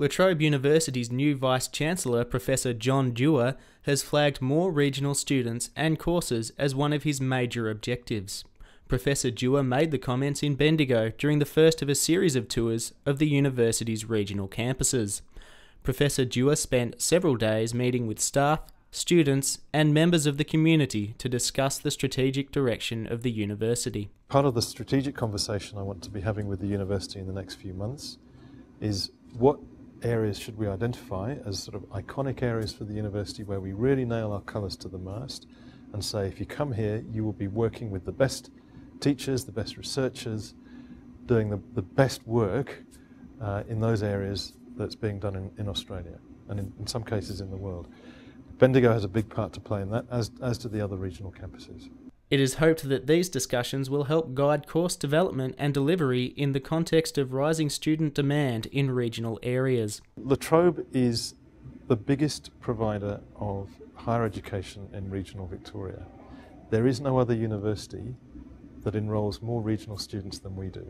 La Trobe University's new Vice Chancellor, Professor John Dewar, has flagged more regional students and courses as one of his major objectives. Professor Dewar made the comments in Bendigo during the first of a series of tours of the university's regional campuses. Professor Dewar spent several days meeting with staff, students, and members of the community to discuss the strategic direction of the university. Part of the strategic conversation I want to be having with the university in the next few months is what areas should we identify as sort of iconic areas for the university where we really nail our colours to the mast and say if you come here you will be working with the best teachers, the best researchers, doing the, the best work uh, in those areas that's being done in, in Australia and in, in some cases in the world. Bendigo has a big part to play in that, as, as do the other regional campuses. It is hoped that these discussions will help guide course development and delivery in the context of rising student demand in regional areas. La Trobe is the biggest provider of higher education in regional Victoria. There is no other university that enrolls more regional students than we do.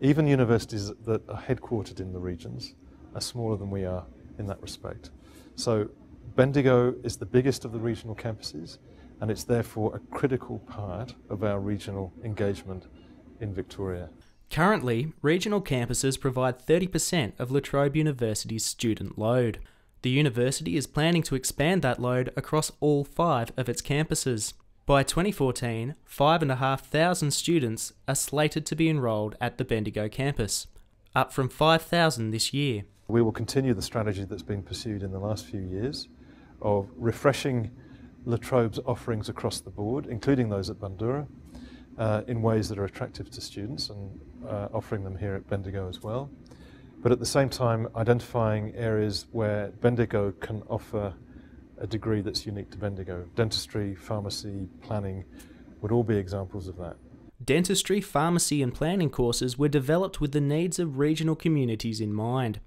Even universities that are headquartered in the regions are smaller than we are in that respect. So Bendigo is the biggest of the regional campuses and it's therefore a critical part of our regional engagement in Victoria. Currently, regional campuses provide 30% of La Trobe University's student load. The university is planning to expand that load across all five of its campuses. By 2014, 5,500 students are slated to be enrolled at the Bendigo campus, up from 5,000 this year. We will continue the strategy that's been pursued in the last few years of refreshing La Trobe's offerings across the board, including those at Bundoora, uh, in ways that are attractive to students and uh, offering them here at Bendigo as well. But at the same time, identifying areas where Bendigo can offer a degree that's unique to Bendigo. Dentistry, pharmacy, planning would all be examples of that. Dentistry, pharmacy, and planning courses were developed with the needs of regional communities in mind.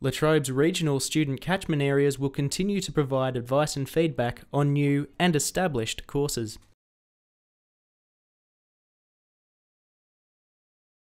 La Trobe's regional student catchment areas will continue to provide advice and feedback on new and established courses.